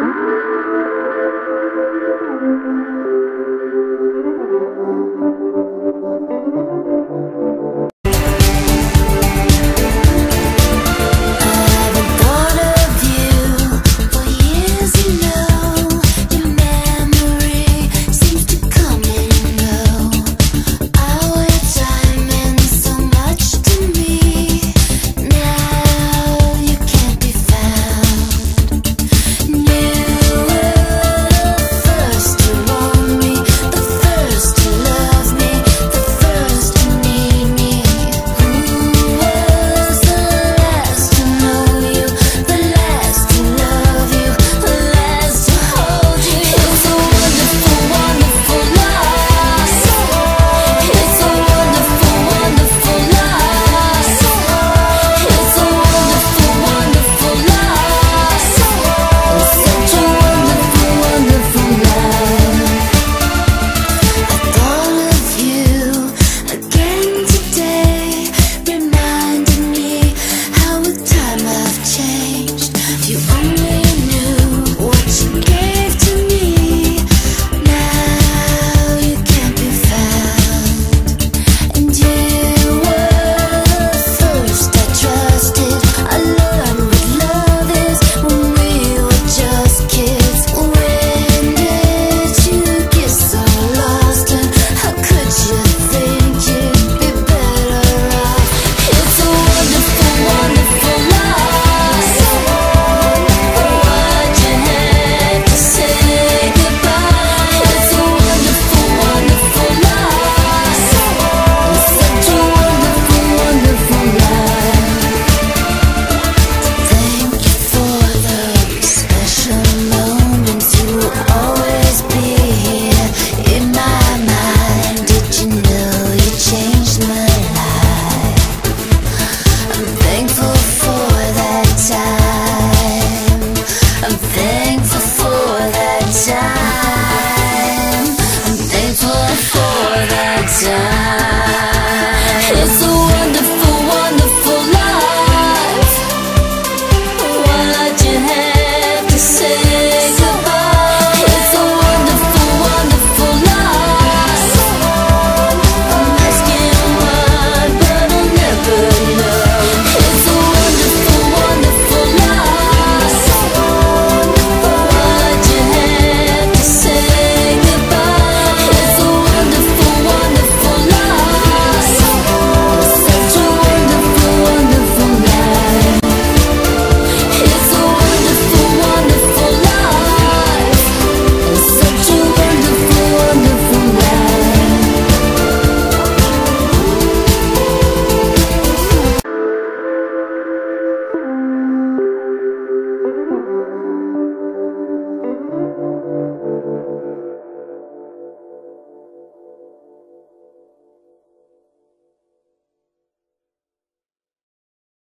Música